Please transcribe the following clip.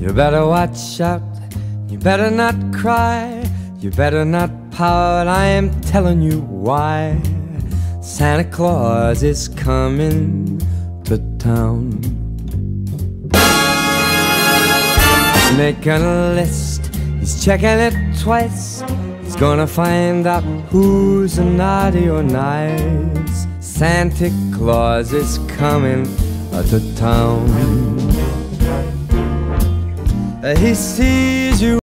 You better watch out, you better not cry, you better not pout, I am telling you why. Santa Claus is coming to town. He's making a list, he's checking it twice. He's gonna find out who's naughty or nice. Santa Claus is coming to town. He sees you